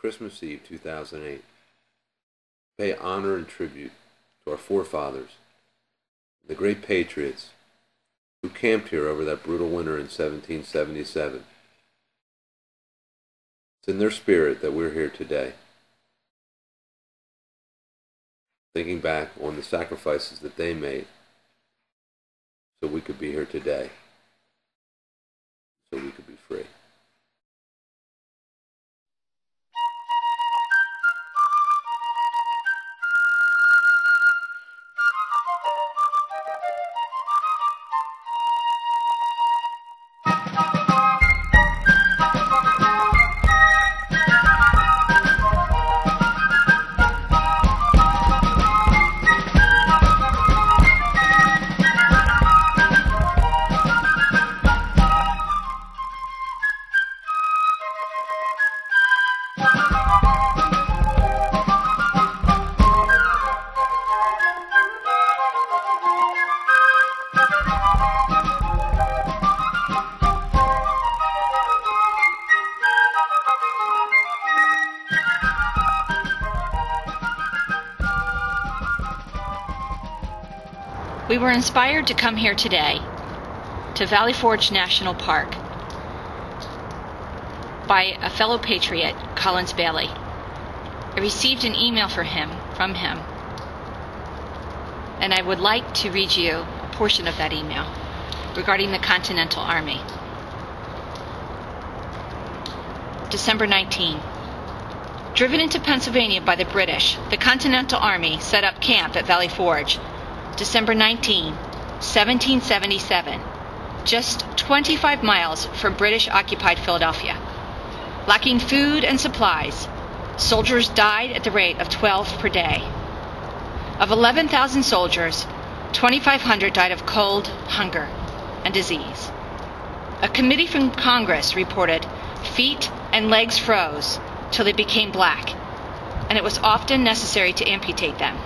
Christmas Eve 2008 pay honor and tribute to our forefathers, the great patriots who camped here over that brutal winter in 1777. It's in their spirit that we're here today, thinking back on the sacrifices that they made so we could be here today, so we could were inspired to come here today to Valley Forge National Park by a fellow patriot, Collins Bailey. I received an email for him from him, and I would like to read you a portion of that email regarding the Continental Army. December 19. Driven into Pennsylvania by the British, the Continental Army set up camp at Valley Forge December 19, 1777, just 25 miles from British occupied Philadelphia. Lacking food and supplies, soldiers died at the rate of 12 per day. Of 11,000 soldiers, 2,500 died of cold, hunger, and disease. A committee from Congress reported feet and legs froze till they became black, and it was often necessary to amputate them.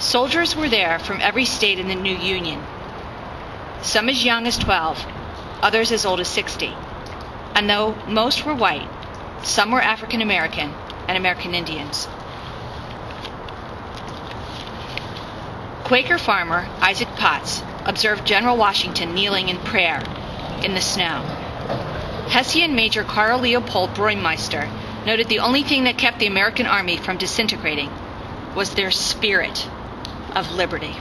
Soldiers were there from every state in the new Union, some as young as 12, others as old as 60. And though most were white, some were African American and American Indians. Quaker farmer Isaac Potts observed General Washington kneeling in prayer in the snow. Hessian Major Karl Leopold Baurmeister noted the only thing that kept the American army from disintegrating was their spirit of liberty.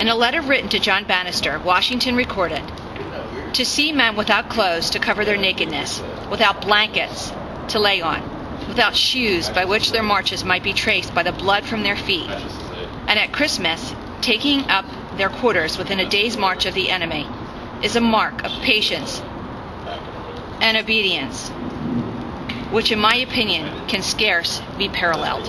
In a letter written to John Banister, Washington recorded To see men without clothes to cover their nakedness, without blankets to lay on, without shoes by which their marches might be traced by the blood from their feet, and at Christmas taking up their quarters within a day's march of the enemy, is a mark of patience and obedience, which, in my opinion, can scarce be paralleled.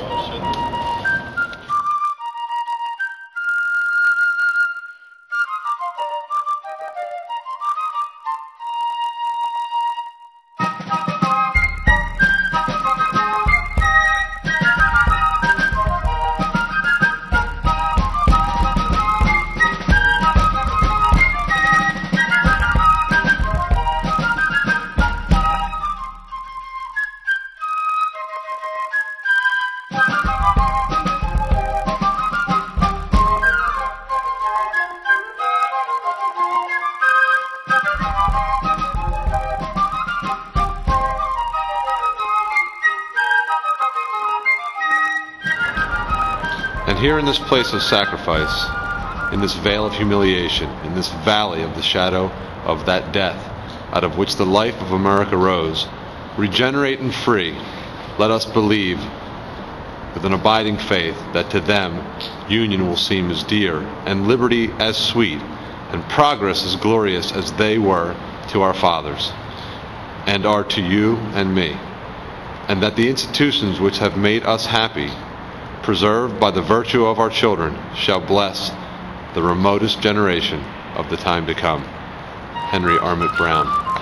Here in this place of sacrifice, in this vale of humiliation, in this valley of the shadow of that death out of which the life of America rose, regenerate and free, let us believe with an abiding faith that to them union will seem as dear, and liberty as sweet, and progress as glorious as they were to our fathers, and are to you and me, and that the institutions which have made us happy preserved by the virtue of our children, shall bless the remotest generation of the time to come. Henry Armit Brown.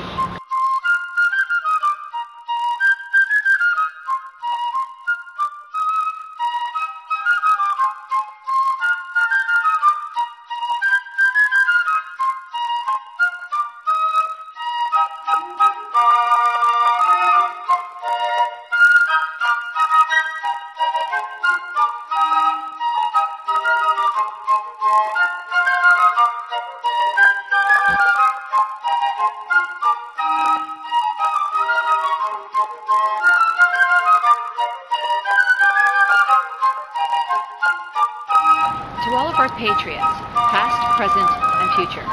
Patriots, past, present, and future,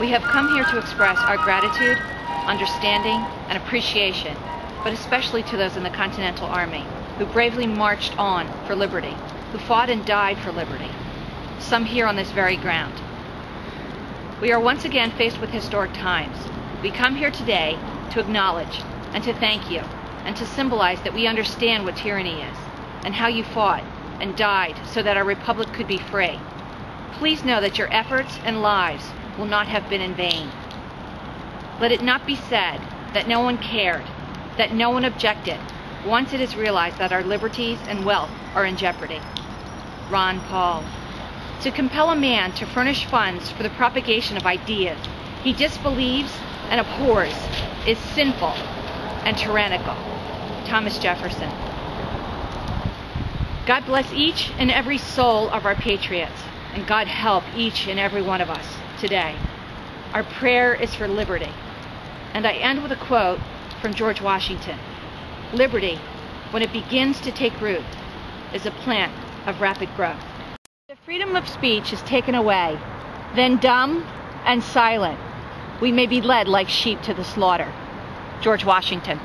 we have come here to express our gratitude, understanding, and appreciation, but especially to those in the Continental Army who bravely marched on for liberty, who fought and died for liberty, some here on this very ground. We are once again faced with historic times. We come here today to acknowledge and to thank you and to symbolize that we understand what tyranny is and how you fought and died so that our republic could be free. Please know that your efforts and lives will not have been in vain. Let it not be said that no one cared, that no one objected, once it is realized that our liberties and wealth are in jeopardy. Ron Paul. To compel a man to furnish funds for the propagation of ideas he disbelieves and abhors is sinful and tyrannical. Thomas Jefferson. God bless each and every soul of our patriots, and God help each and every one of us today. Our prayer is for liberty. And I end with a quote from George Washington Liberty, when it begins to take root, is a plant of rapid growth. The freedom of speech is taken away, then dumb and silent, we may be led like sheep to the slaughter. George Washington.